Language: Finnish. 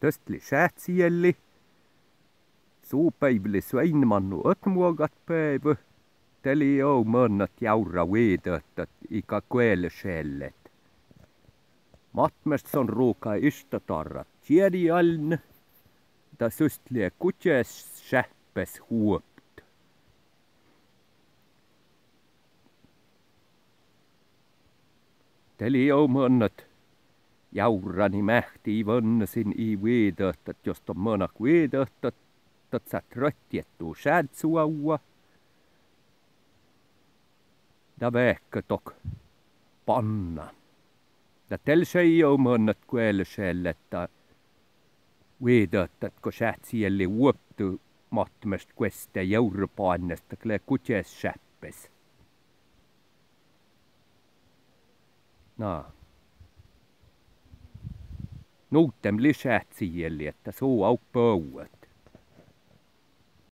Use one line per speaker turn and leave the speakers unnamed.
tõst li sähtsielli. Suupäiv li sväinmannu ötmuogat päivä. Teli joo mõnnat jaura viidõttat iga kuele shellet. Matmest on ruuka ista tarrat tiedi aln. Ta süstlie kutjes sähpes huop. Teli joo mõnnat jaurani mähti võnnasin i veedõhtat, josta mõnak veedõhtat, tot sa tröttjettu säädsuaua. Da vähkä tok panna. Da tel sei jo mõnnat kuele selletta veedõhtat, ko säätsieli uoptu matmest queste jaurpaannesta kle kutjes säppes. Naa nuutem lisäätsieli, että suu auk pöuet.